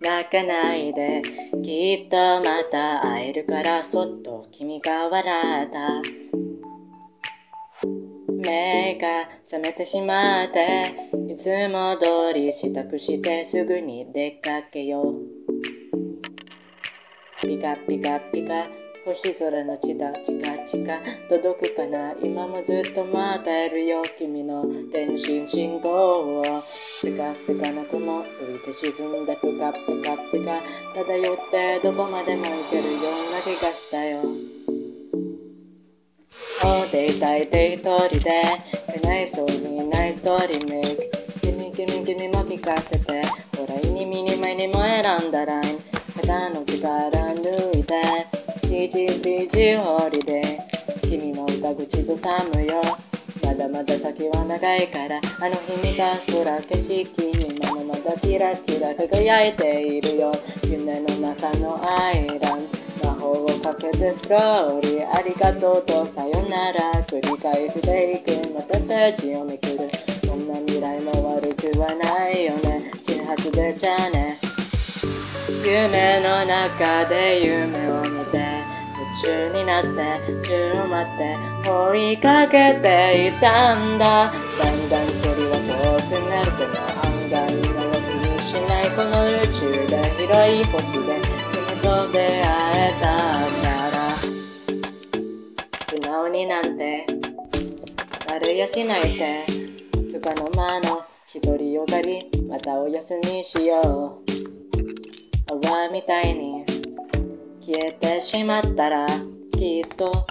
泣かないで。きっとまた会えるからそっと君が笑った。目が覚めてしまっていつも通り支度してすぐに出かけよう。ピカピカピカ星空のチカチカチカ届くかな今もずっと待ってるよ君の電信信号をふかふかな雲浮いて沈んでぷかぷかぷか漂ってどこまでも行けるような気がしたよおでいたいて一人で叶いそうにないストーリーメイク君君君も聞かせてほらいにミニマにも選んだライン。肩の力抜いて。ピチピチホリデー君の歌口ずさむよ。まだまだ先は長いからあの日見た空景色今もまだキラキラ輝いているよ。夢の中のアイラン魔法をかけてスローリー。ありがとうとさよなら。繰り返していく。またページをめくる。そんな未来も悪くはないよね。始発でじゃあね。夢の中で夢を見て中になって宙を待って追いかけていたんだ。だんだん距離は遠くなるけど案外今は気にしないこの宇宙で広い星で君と出会えたから素直になんてなるやしないてつかの間の独りよがりまたお休みしよう。泡みたいに。消えてしまったらきっと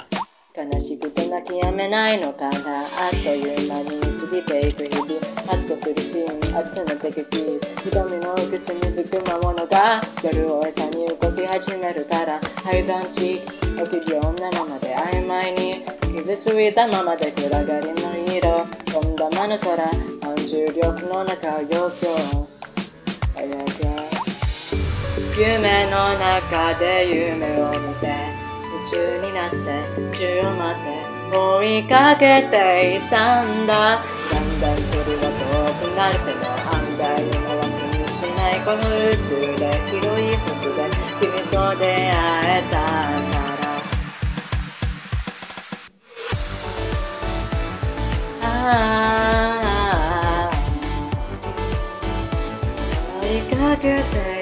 悲しくて泣き止めないのかなあっという間に過ぎていく日々ハッとするシーン集めてくき瞳の口につく魔物が夜を餌に動き始めるからハイドンチーク臆病なままで曖昧に傷ついたままで暗がりの色飛んだまの空反重力の中をよく早く。夢の中で夢を見て夢中になって宙を待って追いかけていたんだ。だんだん距離は遠くなるけど案外今は気にしないこの宇宙で広い星で君と出会えたから。ああ。追いかけて